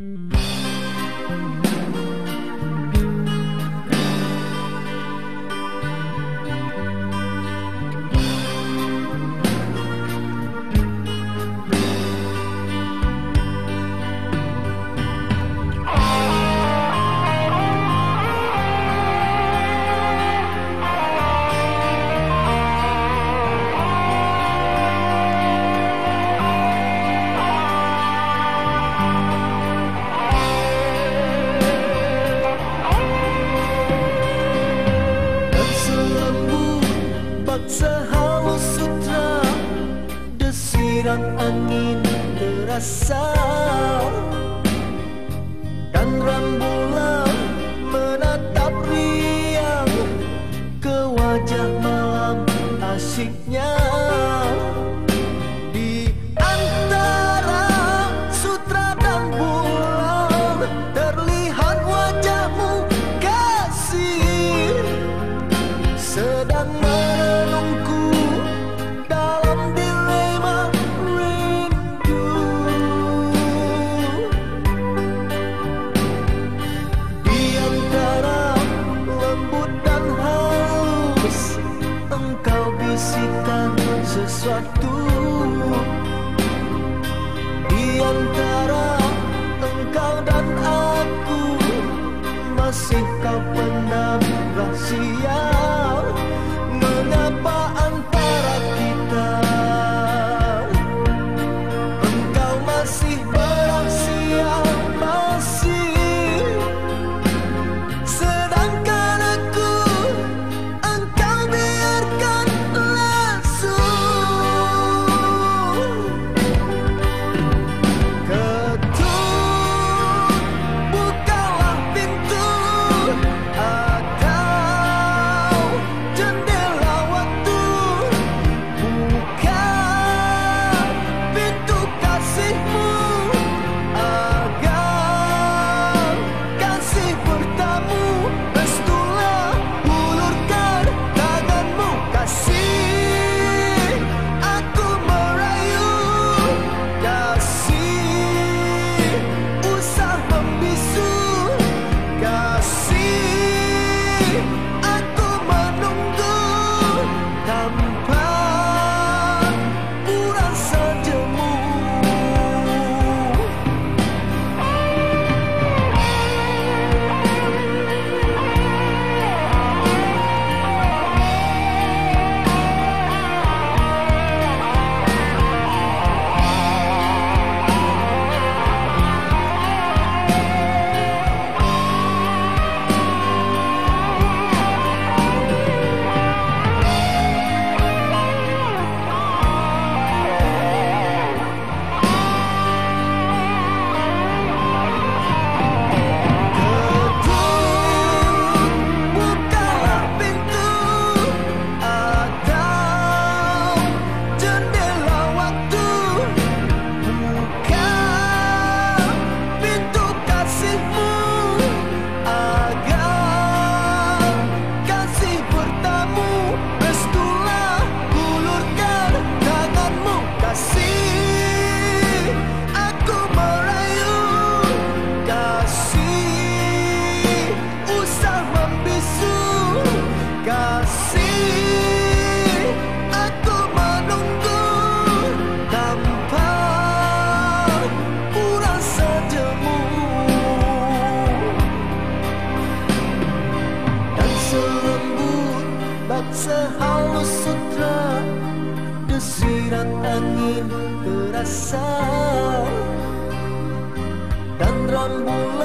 Mm-hmm. Desiran angin terasa sesuatu Di antara engkau dan aku. Masih kau pendam rahasia и. Sehalus sutra Desiran angin terasa Dan rembulan